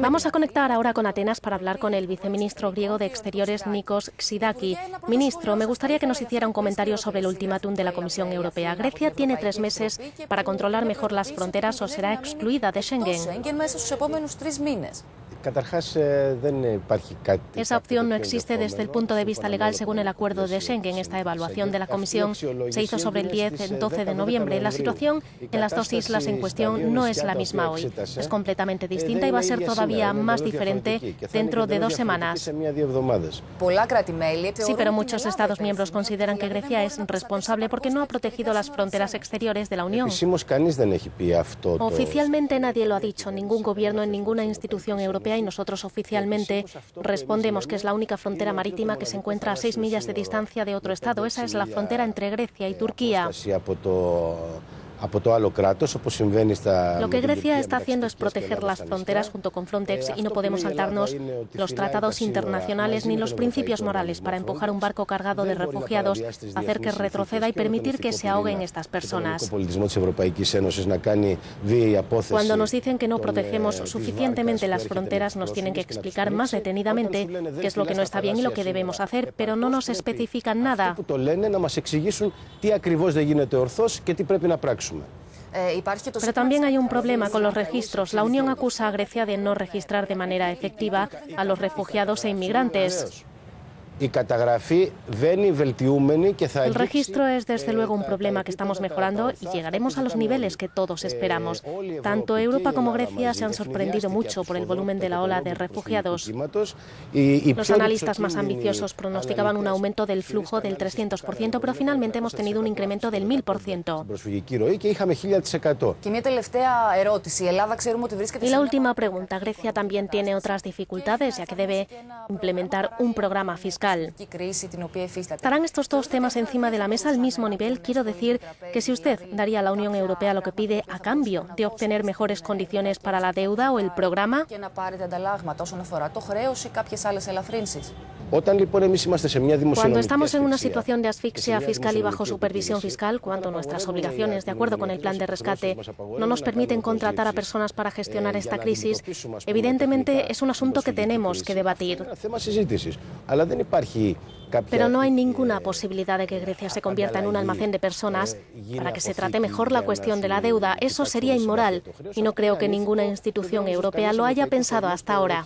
Vamos a conectar ahora con Atenas para hablar con el viceministro griego de Exteriores, Nikos Xidaki. Ministro, me gustaría que nos hiciera un comentario sobre el ultimátum de la Comisión Europea. Grecia tiene tres meses para controlar mejor las fronteras o será excluida de Schengen. Esa opción no existe desde el punto de vista legal según el acuerdo de Schengen. Esta evaluación de la Comisión se hizo sobre el 10-12 de noviembre. La situación en las dos islas en cuestión no es la misma hoy. Es completamente distinta y va a ser todavía más diferente dentro de dos semanas. Sí, pero muchos Estados miembros consideran que Grecia es responsable porque no ha protegido las fronteras exteriores de la Unión. Oficialmente nadie lo ha dicho, ningún gobierno en ninguna institución europea y nosotros oficialmente respondemos que es la única frontera marítima que se encuentra a seis millas de distancia de otro Estado. Esa es la frontera entre Grecia y Turquía. Lo que Grecia está haciendo es proteger las fronteras junto con Frontex y no podemos saltarnos los tratados internacionales ni los principios morales para empujar un barco cargado de refugiados, hacer que retroceda y permitir que se ahoguen estas personas. Cuando nos dicen que no protegemos suficientemente las fronteras, nos tienen que explicar más detenidamente qué es lo que no está bien y lo que debemos hacer, pero no nos especifican nada. Pero también hay un problema con los registros. La Unión acusa a Grecia de no registrar de manera efectiva a los refugiados e inmigrantes. El registro es desde luego un problema que estamos mejorando y llegaremos a los niveles que todos esperamos. Tanto Europa como Grecia se han sorprendido mucho por el volumen de la ola de refugiados. Los analistas más ambiciosos pronosticaban un aumento del flujo del 300%, pero finalmente hemos tenido un incremento del 1000%. Y la última pregunta. Grecia también tiene otras dificultades, ya que debe implementar un programa fiscal. ¿Estarán estos dos temas encima de la mesa al mismo nivel? Quiero decir que si usted daría a la Unión Europea lo que pide a cambio de obtener mejores condiciones para la deuda o el programa. Cuando estamos en una situación de asfixia fiscal y bajo supervisión fiscal, cuando nuestras obligaciones, de acuerdo con el plan de rescate, no nos permiten contratar a personas para gestionar esta crisis, evidentemente es un asunto que tenemos que debatir. Pero no hay ninguna posibilidad de que Grecia se convierta en un almacén de personas para que se trate mejor la cuestión de la deuda. Eso sería inmoral y no creo que ninguna institución europea lo haya pensado hasta ahora.